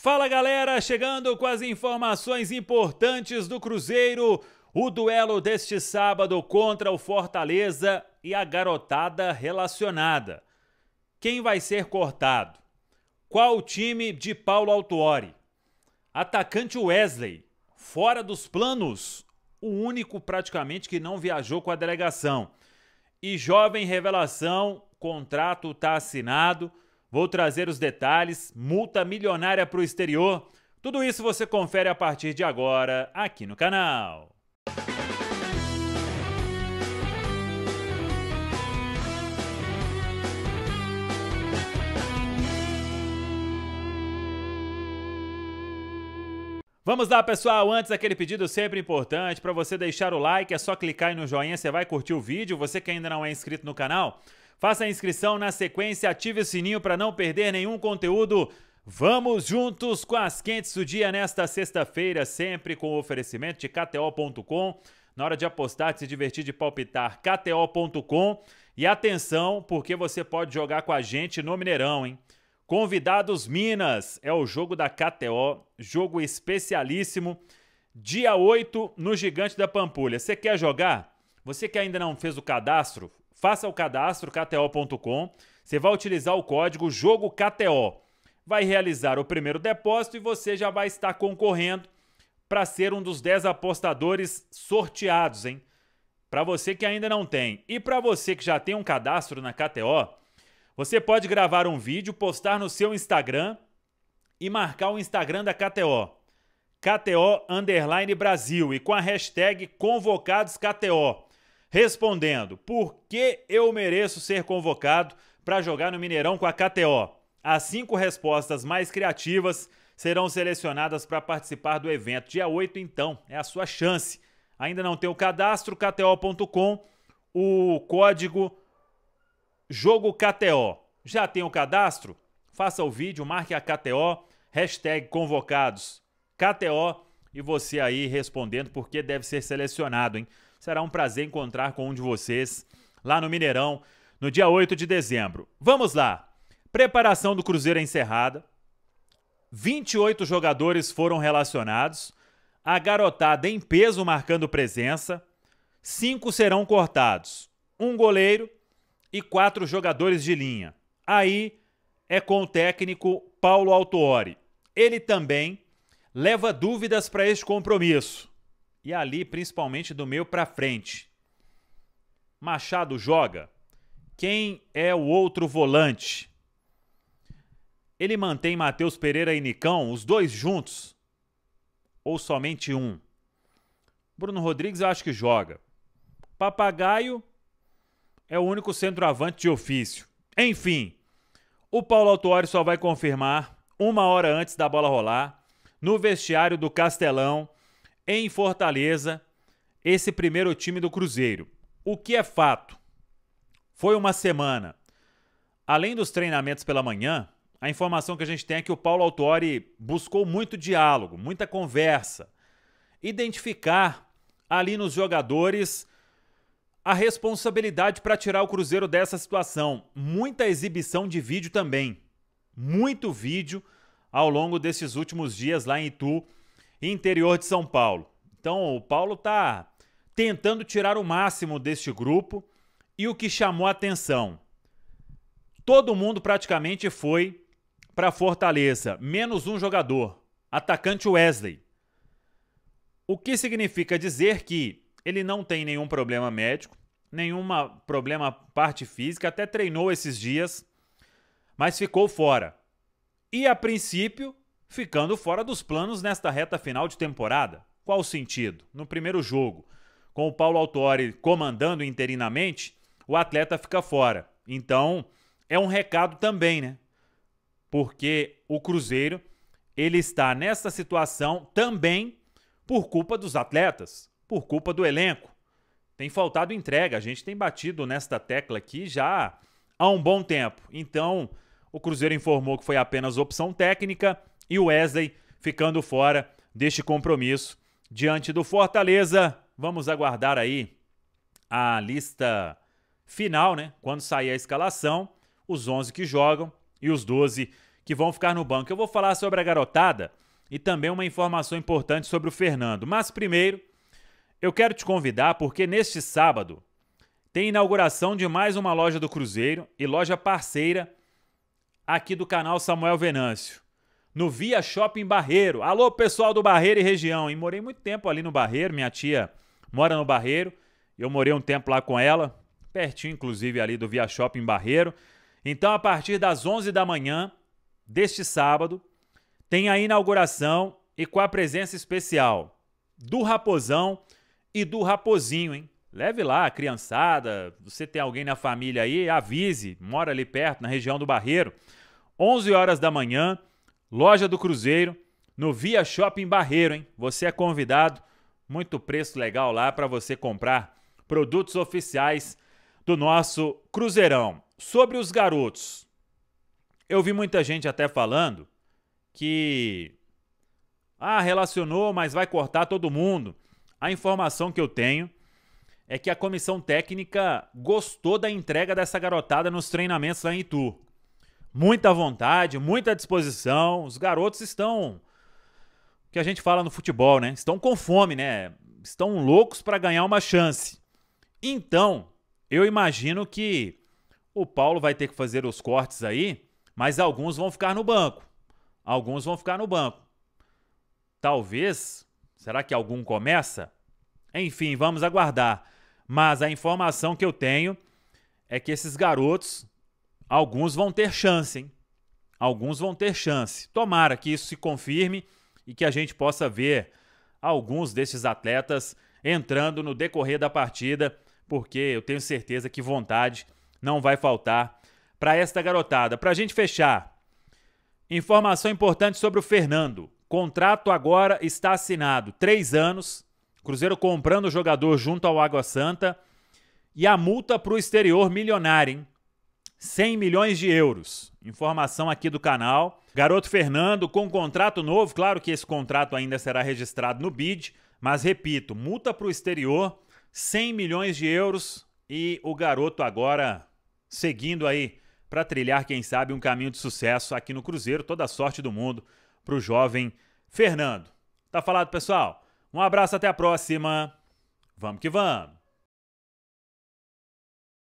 Fala galera, chegando com as informações importantes do Cruzeiro, o duelo deste sábado contra o Fortaleza e a garotada relacionada. Quem vai ser cortado? Qual o time de Paulo Autuori? Atacante Wesley, fora dos planos, o único praticamente que não viajou com a delegação. E jovem revelação, contrato está assinado. Vou trazer os detalhes, multa milionária para o exterior. Tudo isso você confere a partir de agora aqui no canal. Vamos lá, pessoal. Antes, aquele pedido sempre importante para você deixar o like. É só clicar aí no joinha, você vai curtir o vídeo. Você que ainda não é inscrito no canal, Faça a inscrição na sequência, ative o sininho para não perder nenhum conteúdo. Vamos juntos com as quentes do dia nesta sexta-feira, sempre com o oferecimento de KTO.com. Na hora de apostar, de se divertir, de palpitar, KTO.com. E atenção, porque você pode jogar com a gente no Mineirão, hein? Convidados Minas é o jogo da KTO, jogo especialíssimo. Dia 8 no Gigante da Pampulha. Você quer jogar? Você que ainda não fez o cadastro, faça o cadastro KTO.com. Você vai utilizar o código Jogo KTO. Vai realizar o primeiro depósito e você já vai estar concorrendo para ser um dos 10 apostadores sorteados, hein? Para você que ainda não tem e para você que já tem um cadastro na KTO, você pode gravar um vídeo, postar no seu Instagram e marcar o Instagram da KTO. KTO Underline Brasil e com a hashtag ConvocadosKTO respondendo: Por que eu mereço ser convocado para jogar no Mineirão com a KTO? As cinco respostas mais criativas serão selecionadas para participar do evento. Dia 8, então, é a sua chance. Ainda não tem o cadastro, KTO.com, o código Jogo KTO. Já tem o cadastro? Faça o vídeo, marque a KTO, hashtag convocados KTO e você aí respondendo porque deve ser selecionado, hein? Será um prazer encontrar com um de vocês lá no Mineirão no dia 8 de dezembro. Vamos lá. Preparação do Cruzeiro encerrada. 28 jogadores foram relacionados. A garotada em peso marcando presença. Cinco serão cortados. Um goleiro e quatro jogadores de linha. Aí é com o técnico Paulo Autuori. Ele também leva dúvidas para este compromisso e ali principalmente do meio para frente. Machado joga. Quem é o outro volante? Ele mantém Matheus Pereira e Nicão, os dois juntos? Ou somente um? Bruno Rodrigues eu acho que joga. Papagaio é o único centroavante de ofício. Enfim, o Paulo Autuori só vai confirmar uma hora antes da bola rolar, no vestiário do Castelão, em Fortaleza esse primeiro time do Cruzeiro. O que é fato? Foi uma semana. Além dos treinamentos pela manhã, a informação que a gente tem é que o Paulo Autori buscou muito diálogo, muita conversa, identificar ali nos jogadores a responsabilidade para tirar o Cruzeiro dessa situação. Muita exibição de vídeo também. Muito vídeo ao longo desses últimos dias lá em Itu interior de São Paulo. Então, o Paulo está tentando tirar o máximo deste grupo e o que chamou a atenção. Todo mundo praticamente foi para Fortaleza, menos um jogador, atacante Wesley. O que significa dizer que ele não tem nenhum problema médico, nenhum problema parte física, até treinou esses dias, mas ficou fora. E a princípio, ficando fora dos planos nesta reta final de temporada. Qual o sentido? No primeiro jogo, com o Paulo Autori comandando interinamente, o atleta fica fora. Então, é um recado também, né? Porque o Cruzeiro, ele está nessa situação também por culpa dos atletas, por culpa do elenco. Tem faltado entrega, a gente tem batido nesta tecla aqui já há um bom tempo. Então, o Cruzeiro informou que foi apenas opção técnica e o Wesley ficando fora deste compromisso diante do Fortaleza. Vamos aguardar aí a lista final, né? Quando sair a escalação, os 11 que jogam e os 12 que vão ficar no banco. Eu vou falar sobre a garotada e também uma informação importante sobre o Fernando. Mas primeiro, eu quero te convidar porque neste sábado tem inauguração de mais uma loja do Cruzeiro e loja parceira aqui do canal Samuel Venâncio. No Via Shopping Barreiro. Alô, pessoal do Barreiro e região. E morei muito tempo ali no Barreiro. Minha tia mora no Barreiro. Eu morei um tempo lá com ela, pertinho inclusive ali do Via Shopping Barreiro. Então, a partir das 11 da manhã deste sábado, tem a inauguração e com a presença especial do Raposão e do Raposinho, hein? Leve lá a criançada, você tem alguém na família aí, avise, mora ali perto, na região do Barreiro. 11 horas da manhã, loja do Cruzeiro, no Via Shopping Barreiro, hein? Você é convidado, muito preço legal lá para você comprar produtos oficiais do nosso Cruzeirão. Sobre os garotos, eu vi muita gente até falando que ah, relacionou, mas vai cortar todo mundo. A informação que eu tenho é que a comissão técnica gostou da entrega dessa garotada nos treinamentos lá em Itu. Muita vontade, muita disposição. Os garotos estão. O que a gente fala no futebol, né? Estão com fome, né? Estão loucos para ganhar uma chance. Então, eu imagino que o Paulo vai ter que fazer os cortes aí, mas alguns vão ficar no banco. Alguns vão ficar no banco. Talvez. Será que algum começa? Enfim, vamos aguardar. Mas a informação que eu tenho é que esses garotos, alguns vão ter chance, hein? Alguns vão ter chance. Tomara que isso se confirme e que a gente possa ver alguns desses atletas entrando no decorrer da partida, porque eu tenho certeza que vontade não vai faltar para esta garotada. Para a gente fechar, informação importante sobre o Fernando. Contrato agora está assinado, três anos, Cruzeiro comprando o jogador junto ao Água Santa. E a multa para o exterior milionária, hein? 100 milhões de euros. Informação aqui do canal. Garoto Fernando com contrato novo. Claro que esse contrato ainda será registrado no BID. Mas repito, multa para o exterior, 100 milhões de euros. E o garoto agora seguindo aí para trilhar, quem sabe, um caminho de sucesso aqui no Cruzeiro. Toda a sorte do mundo para o jovem Fernando. Tá falado, pessoal? Um abraço, até a próxima. Vamos que vamos!